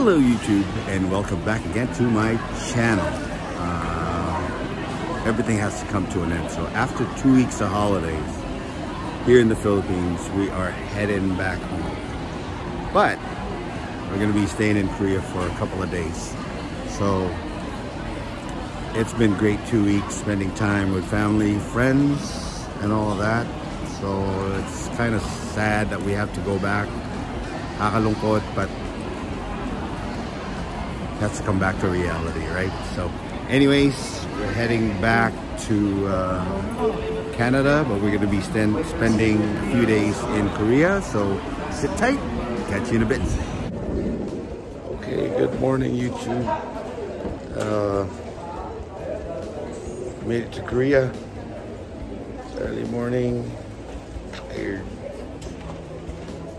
Hello YouTube and welcome back again to my channel. Uh, everything has to come to an end. So after two weeks of holidays here in the Philippines, we are heading back home. But we're gonna be staying in Korea for a couple of days. So it's been great two weeks spending time with family, friends, and all of that. So it's kind of sad that we have to go back. But has to come back to reality, right? So anyways, we're heading back to uh, Canada, but we're going to be spending a few days in Korea. So sit tight. Catch you in a bit. Okay, good morning, YouTube. Uh, made it to Korea. Early morning. Tired.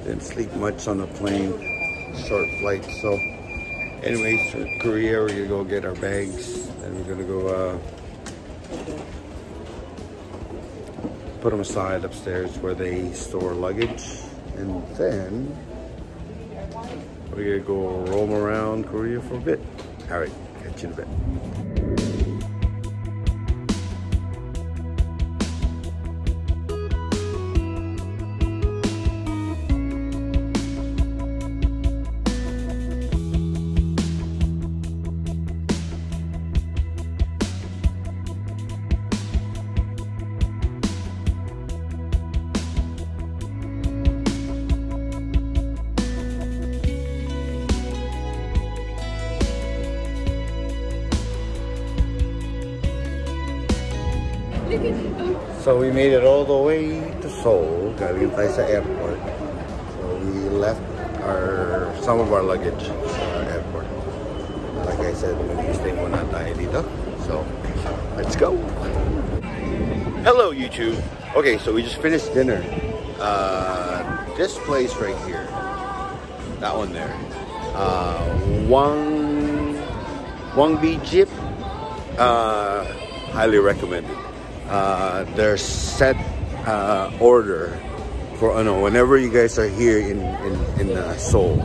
Didn't sleep much on the plane. Short flight, so anyways, to Korea, we're gonna go get our bags and we're gonna go uh, put them aside upstairs where they store luggage. And then we're gonna go roam around Korea for a bit. All right, catch you in a bit. So we made it all the way to Seoul, galing tayo sa airport. So we left our some of our luggage sa airport. Like I said, mag-stay muna tayo dito. So, let's go! Hello YouTube! Okay, so we just finished dinner. Uh, this place right here, that one there, uh, Wang, Wang Bi Jip, uh, highly recommended uh, their set uh, order for uh, whenever you guys are here in in, in uh, Seoul,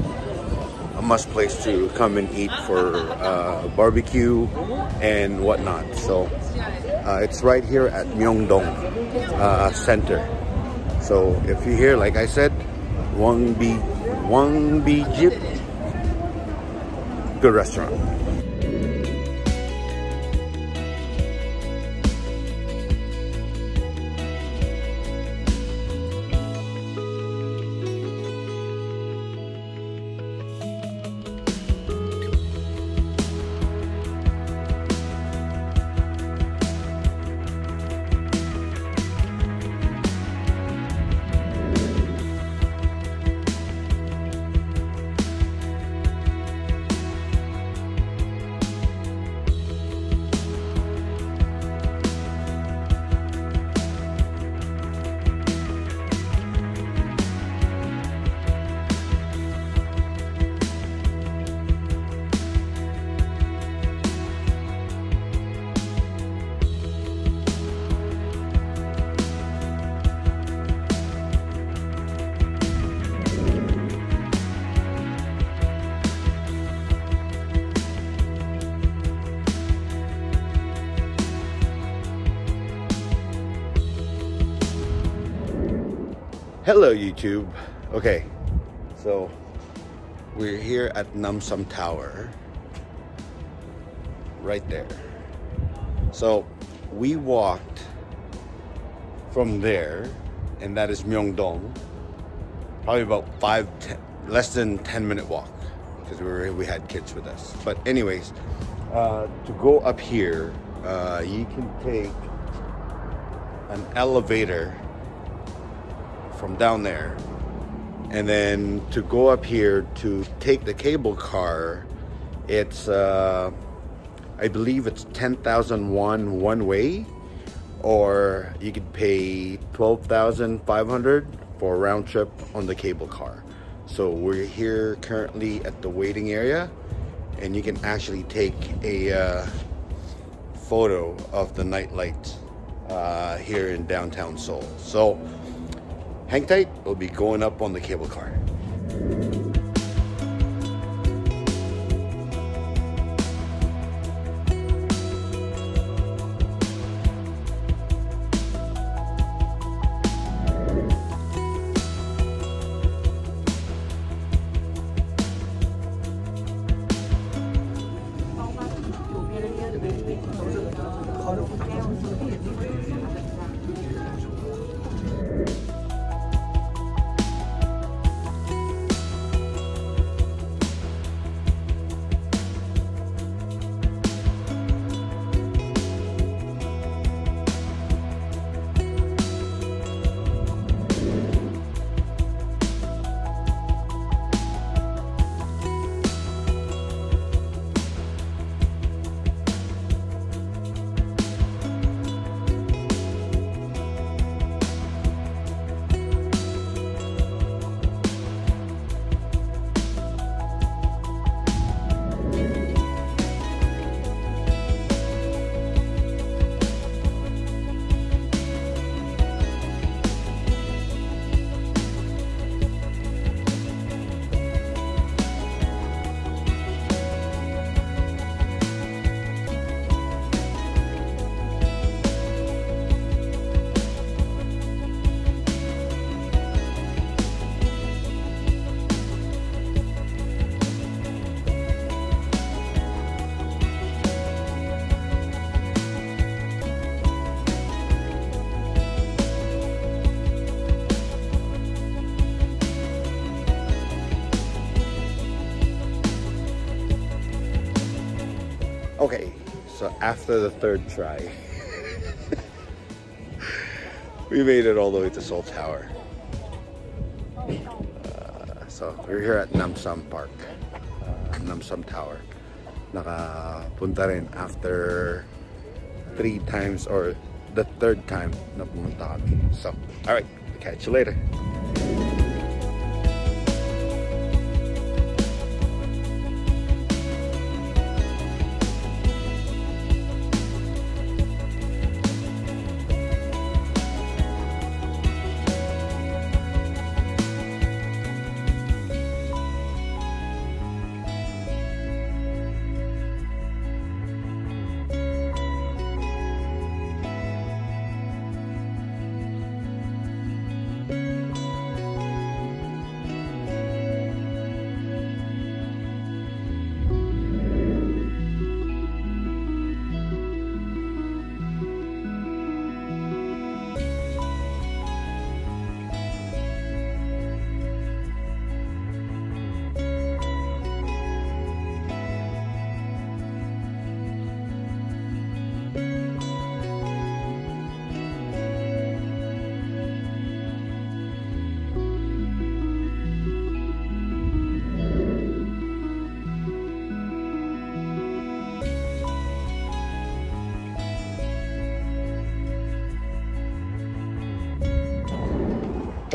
a must place to come and eat for uh, barbecue and whatnot. So uh, it's right here at Myeongdong Center. So if you're here, like I said, Wang Bi Wang Bi Jip, good restaurant. Hello YouTube. Okay, so we're here at Namsan Tower. Right there. So we walked from there, and that is Myeongdong. Probably about five, ten, less than 10 minute walk because we we had kids with us. But anyways, uh, to go up here, uh, you can take an elevator from down there. And then to go up here to take the cable car, it's, uh, I believe it's 10,001 one way, or you could pay 12,500 for a round trip on the cable car. So we're here currently at the waiting area, and you can actually take a uh, photo of the night lights uh, here in downtown Seoul. So hang tight, we'll be going up on the cable car. After the third try, we made it all the way to Seoul Tower. Uh, so we're here at Namsan Park, uh, Namsan Tower. Nakapunta rin after three times or the third time na pumunta kami. So, alright, catch you later.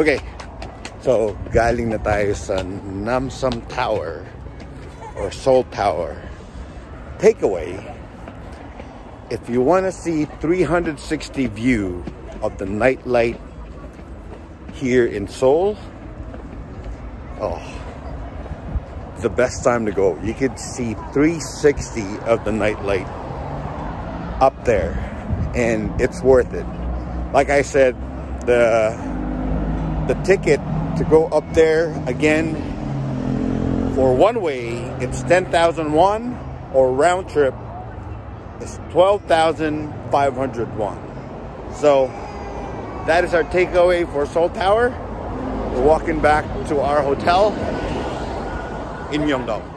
Okay, so galing na tayo sa Namsan Tower or Seoul Tower. Takeaway, if you want to see 360 view of the nightlight here in Seoul, oh, the best time to go. You could see 360 of the nightlight up there and it's worth it. Like I said, the the ticket to go up there again for one way it's 10,001 or round trip it's 12,501 so that is our takeaway for Seoul Tower. We're walking back to our hotel in Myeongdong